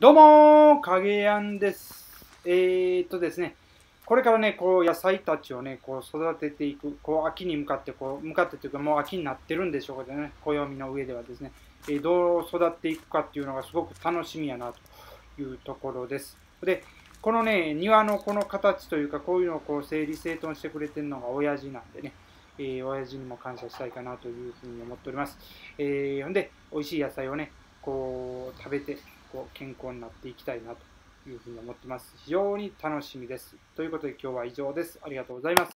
どうも影やんです。えー、っとですね、これからね、こう野菜たちをね、こう育てていく、こう秋に向かって、こう向かってというかもう秋になってるんでしょうけどね、暦の上ではですね、えー、どう育っていくかっていうのがすごく楽しみやなというところです。で、このね、庭のこの形というか、こういうのをこう整理整頓してくれてるのが親父なんでね、えー、親父にも感謝したいかなというふうに思っております。えー、ほんで、美味しい野菜をね、こう食べて、こう健康になっていきたいなというふうに思ってます。非常に楽しみです。ということで今日は以上です。ありがとうございます。